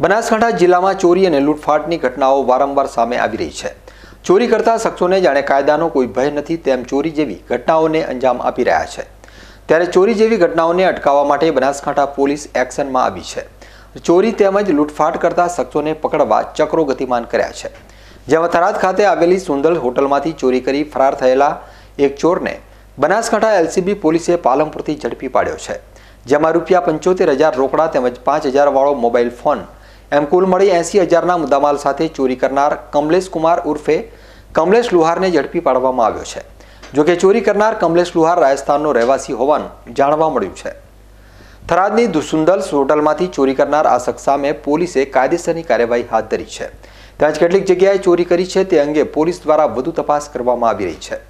બનાસકાંઠા જિલ્લામાં ચોરી અને લૂંટફાટની ઘટનાઓ વારંવાર સામે આવી રહી છે. ચોરી કરતા શખ્સોને જાણે કાયદાનો કોઈ ભય નથી તેમ ચોરી જેવી ઘટનાઓને અંજામ આપી રહ્યા છે. ત્યારે ચોરી જેવી ઘટનાઓને અટકાવવા માટે બનાસકાંઠા પોલીસ એક્શનમાં આવી છે. ચોરી તેમજ લૂંટફાટ કરતા શખ્સોને પકડવા ચક્રો ગતિમાન કર્યા છે. જેમાં થરાદ ખાતે આવેલી સુંદર હોટલમાંથી ચોરી કરી ફરાર થયેલા એક ચોરને બનાસકાંઠા એલસીબી પોલીસે પાલનપુરથી ઝડપી પાડ્યો છે. જેમાં રૂપિયા પંચોતેર હજાર રોકડા તેમજ પાંચ હજારવાળો મોબાઈલ ફોન એમ કુલ મળી એંસી હજારના મુદ્દામાલ સાથે ચોરી કરનાર કમલેશ કુમાર ઉર્ફે કમલેશ લુહારને ઝડપી પાડવામાં આવ્યો છે. જોકે ચોરી કરનાર કમલેશ લુહાર રાજસ્થાનનો રહેવાસી હોવાનું જાણવા મળ્યું છે. થરાદની દુસુંદલ હોટલમાંથી ચોરી કરનાર આ શખ્સ સામે પોલીસે કાયદેસરની કાર્યવાહી હાથ ધરી છે. ત્યાં જ કેટલીક જગ્યાએ ચોરી કરી છે, તે અંગે પોલીસ દ્વારા વધુ તપાસ કરવામાં આવી રહી છે.